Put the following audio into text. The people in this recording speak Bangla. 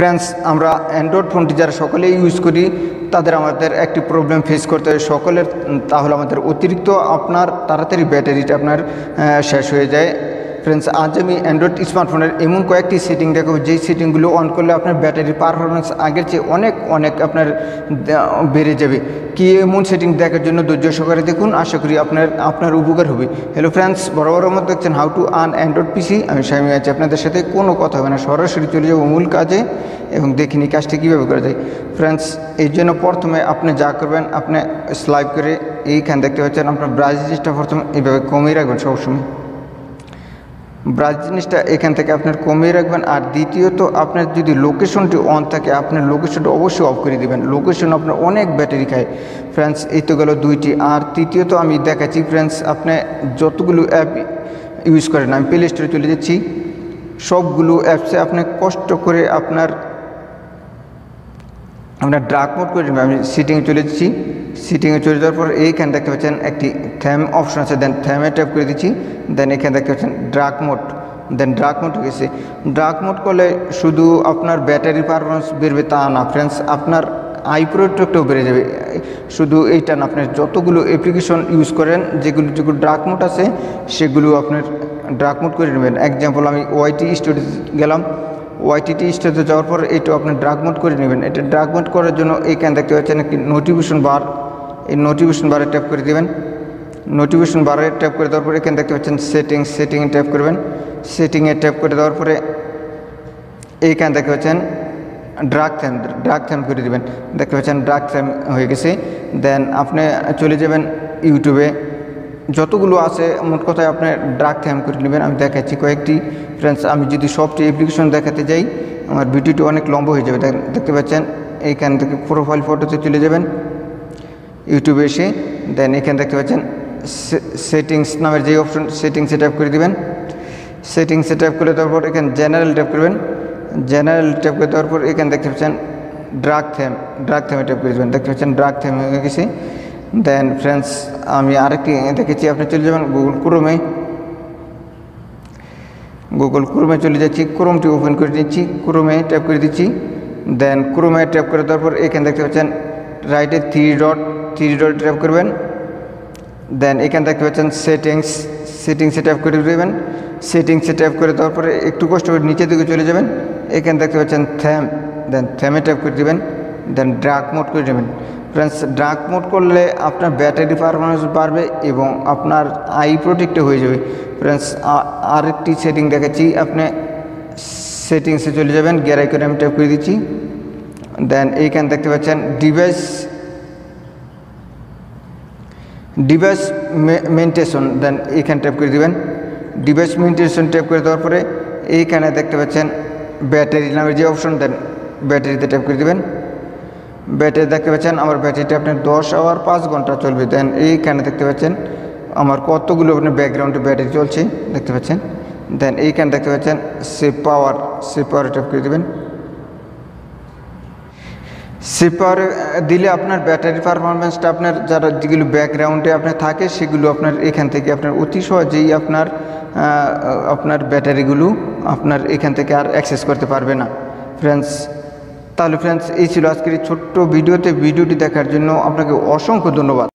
ফ্রেন্ডস আমরা অ্যান্ড্রয়েড ফোনটি যারা সকলেই ইউজ করি, তাদের আমাদের একটি প্রবলেম ফেস করতে হয়। সকলের তাহলে আমাদের অতিরিক্ত আপনার তাড়াতাড়ি ব্যাটারিটা আপনার শেষ হয়ে যায়। ফ্রেন্ডস আজ আমি অ্যান্ড্রয়েড স্মার্টফোনের এমন কয়েকটি সেটিং দেখাবো। যেই সেটিংগুলো অন করলে আপনার ব্যাটারির পারফরমেন্স আগের চেয়ে অনেক অনেক আপনার বেড়ে যাবে। কি এমন সেটিং দেখার জন্য ধৈর্য সহকারে দেখুন। আশা করি আপনার আপনার উপকার হবে। হ্যালো ফ্রেন্ডস বরাবর মতো দেখছেন how to an Android PC আমি স্বামী আছি আপনাদের সাথে। কোনো কথা হবে না। সরাসরি চলে যাব মূল কাজে এবং দেখিনি কাজটি কীভাবে করা যায়। ফ্রেন্ডস এই জন্য প্রথমে আপনি যা করবেন, আপনি স্লাইভ করে এইখান দেখতে পাচ্ছেন আপনার ব্রাউজ জিনিসটা প্রথমে এইভাবে কমিয়ে রাখবেন সবসময়। ব্রাউজ জিনিসটা এখান থেকে আপনার কমিয়ে রাখবেন। আর দ্বিতীয়ত, আপনার যদি লোকেশনটি অন থাকে, আপনার লোকেশনটা অবশ্যই অফ করে দেবেন। লোকেশন আপনার অনেক ব্যাটারি খায়। ফ্রেন্ডস এই তো গেল দুইটি। আর তৃতীয়ত, আমি দেখাচ্ছি ফ্রেন্ডস আপনি যতগুলো অ্যাপ ইউজ করেন, আমি প্লে স্টোরে চলে যাচ্ছি। সবগুলো অ্যাপসে আপনি কষ্ট করে আপনার আপনার ড্রাক মোড করে আমি সিটিংয়ে চলে যাচ্ছি। সিটিংয়ে চলে যাওয়ার পর এইখানে দেখতে পাচ্ছেন একটি থ্যাম অপশন আছে দেন থ্যামে ট্যাপ করে দিচ্ছি দেন এখানে দেখতে পাচ্ছেন dark mode then dark mode গেছে। ড্রাগ মোড করলে শুধু আপনার ব্যাটারি পারফরমেন্স বেরবে তা না ফ্রেন্ডস আপনার আই প্রোটেক্টও বেড়ে যাবে। শুধু এইটা না, আপনার যতগুলো অ্যাপ্লিকেশন ইউজ করেন, যেগুলো যেগুলো ড্রাগ মোড আছে, সেগুলো আপনার ড্রাগ মোড করে নেবেন। এক্সাম্পল আমি ওয়াইটি স্টুডিও গেলাম। ওয়াইটিটি স্টেজে যাওয়ার পর এইটা আপনি ড্রাগ মোড করে নেবেন। এটা ড্রাগ মোড করার জন্য এইখানে দেখতে পাচ্ছেন একটি নোটিফিকেশন বার এই নোটিফিকেশন বারে ট্যাপ করে দেবেন। নোটিফিকেশন বারে ট্যাপ করে দেওয়ার পরে এখানে দেখতে পাচ্ছেন সেটিং সেটিংয়ে ট্যাপ করবেন। সেটিংয়ে ট্যাপ করে দেওয়ার পরে এইখানে দেখতে পাচ্ছেন ড্রাগ থ্যাম ড্রাগ থ্যাম করে দেবেন। দেখতে পাচ্ছেন ড্রাগ থ্যাম হয়ে গেছে। দেন আপনি চলে যাবেন ইউটিউবে যতগুলো আছে, মোট কথায় আপনি ড্রাগ থ্যাম করে নেবেন। আমি দেখাচ্ছি কয়েকটি। ফ্রেন্ডস আমি যদি সবটি অ্যাপ্লিকেশন দেখাতে যাই, আমার ভিডিওটি অনেক লম্বা হয়ে যাবে। দেখ- দেখতে পাচ্ছেন, এইখান থেকে প্রোফাইল ফটোতে চলে যাবেন। ইউটিউবে এসে দেন এখানে দেখতে পাচ্ছেন সেটিংস নামের যে অপশন সেটিংসে ট্যাপ করে দিবেন। সেটিংসে ট্যাপ করে দেওয়ার পর এখানে জেনারেল ট্যাপ করবেন। জেনারেল ট্যাপ করে দেওয়ার পর এখানে দেখতে পাচ্ছেন ড্রাগ থ্যাম ড্রাগ থ্যামে ট্যাপ করে দেবেন। দেখতে পাচ্ছেন ড্রাগ থ্যাম হয়ে গেছে। দেন ফ্রেন্ডস আমি আরেকটি দেখেছি, আপনি চলে যাবেন গুগল ক্রোমে গুগল ক্রোমে চলে যাচ্ছি ক্রোমটি ওপেন করে নিচ্ছি ক্রোমে ট্যাপ করে দিচ্ছি। দেন ক্রোমে ট্যাপ করে দেওয়ার পর এখানে দেখতে পাচ্ছেন রাইটে three dot three dot tap করবেন। দেন এখানে দেখতে পাচ্ছেন সেটিংস সেটিংসে ট্যাপ করে দেবেন। সেটিংসে ট্যাপ করে দেওয়ার পরে একটু কষ্ট করে নিচের দিকে চলে যাবেন। এখানে দেখতে পাচ্ছেন থ্যাম দেন থ্যামে ট্যাপ করে দেবেন। দেন ড্রাগ মোড করে দেবেন। ফ্রেন্ডস ড্রাগ মোড করলে আপনার ব্যাটারি পারফরমেন্স বাড়বে এবং আপনার আই প্রোটেক্টে হয়ে যাবে। ফ্রেন্ডস আরেকটি সেটিং দেখাচ্ছি। আপনি সেটিংসে চলে যাবেন। গ্যারাই করে আমি ট্যাপ করে দিচ্ছি। দেন এইখানে দেখতে পাচ্ছেন ডিভাইস ডিভাইস মেনটেশন দেন এইখানে ট্যাপ করে দিবেন। ডিভাইস মেনটেশন ট্যাপ করে দেওয়ার পরে এইখানে দেখতে পাচ্ছেন ব্যাটারি নামের যে অপশন দেন ব্যাটারিতে ট্যাপ করে দেবেন। ব্যাটারি দেখতে পাচ্ছেন, আমার ব্যাটারিটা আপনার দশ আওয়ার পাঁচ ঘণ্টা চলবে। দেন এইখানে দেখতে পাচ্ছেন, আমার কতগুলো আপনার ব্যাকগ্রাউন্ডে ব্যাটারি চলছে, দেখতে পাচ্ছেন। দেন এইখানে দেখতে পাচ্ছেন save power save power tap করে দেবেন। সিপার দিলে আপনার ব্যাটারি পারফরমেন্সটা আপনার যারা যেগুলো ব্যাকগ্রাউন্ডে আপনার থাকে, সেগুলো আপনার এখান থেকে আপনার অতি সহজেই আপনার আপনার ব্যাটারিগুলো আপনার এখান থেকে আর অ্যাক্সেস করতে পারবে না। ফ্রেন্ডস তাহলে ফ্রেন্ডস এই ছিল আজকের এই ছোট্ট ভিডিওতে। ভিডিওটি দেখার জন্য আপনাকে অসংখ্য ধন্যবাদ।